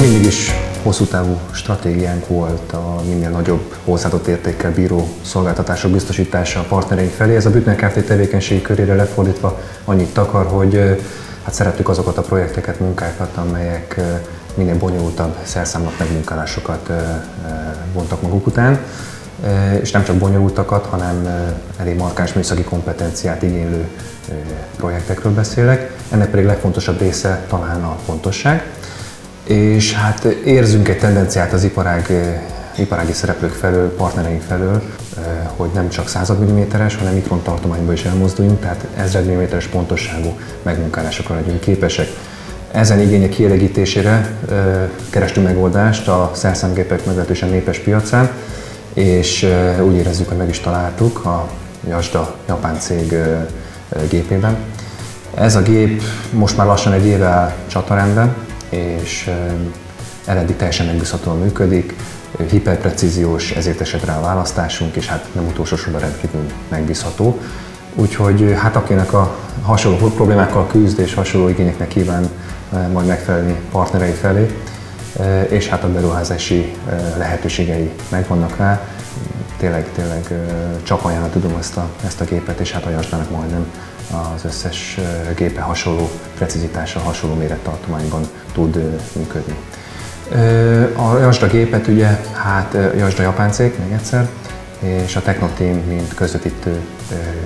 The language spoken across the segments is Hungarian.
Mindig is hosszú távú stratégiánk volt a minél nagyobb hozzáadott értékkel bíró szolgáltatások biztosítása a partnereink felé. Ez a Bütner Kft. tevékenységi körére lefordítva annyit takar, hogy hát szerettük azokat a projekteket, munkákat, amelyek minél bonyolultabb szerszámnak megmunkálásokat vontak maguk után és nem csak bonyolultakat, hanem elég markáns műszaki kompetenciát igénylő projektekről beszélek. Ennek pedig legfontosabb része talán a pontosság. És hát érzünk egy tendenciát az iparág, iparági szereplők felől, partnereink felől, hogy nem csak század milliméteres, hanem mikron tartományban is elmozduljunk, tehát ezred milliméteres pontosságú megmunkálásokra legyünk képesek. Ezen igények kielégítésére kerestünk megoldást a szerszámgépek meglehetősen népes piacán, és úgy érezzük, hogy meg is találtuk a Jasda japán cég gépében. Ez a gép most már lassan egy éve áll csatarendben, és ereddig teljesen megbízhatóan működik, hiperprecíziós, ezért esett rá a választásunk, és hát nem utolsó sorban rendkívül megbízható. Úgyhogy hát akinek a hasonló problémákkal küzd és hasonló igényeknek kíván majd megfelelni partnerei felé, és hát a beruházási lehetőségei megvannak rá. Tényleg, tényleg csak ajánlani tudom ezt a, ezt a gépet, és hát a Jasdának majdnem az összes gépe hasonló precizitással, hasonló mérettartományban tud működni. A Jasda gépet ugye, hát Jasda japán cég, még egyszer, és a Technoteam, mint közvetítő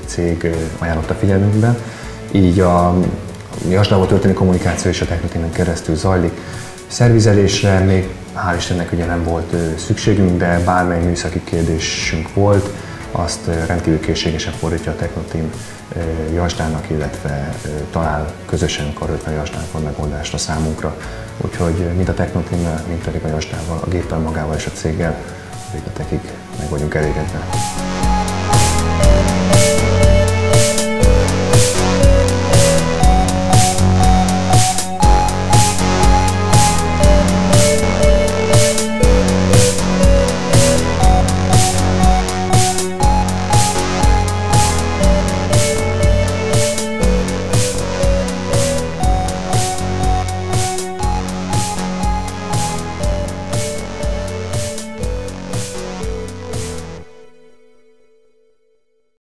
cég ajánlotta figyelmünkbe. Így a Jasdával történő kommunikáció és a Technoteamen keresztül zajlik. Szervizelésre még hál' Istennek ugye nem volt szükségünk, de bármely műszaki kérdésünk volt, azt rendkívül készségesen fordítja a Technoteam Jasdának, illetve talál közösen karöltve Jasdának a megoldást a számunkra. Úgyhogy mind a Technoteam, mind pedig a Jasdával, a géppel magával és a céggel végetekig meg vagyunk elégedve.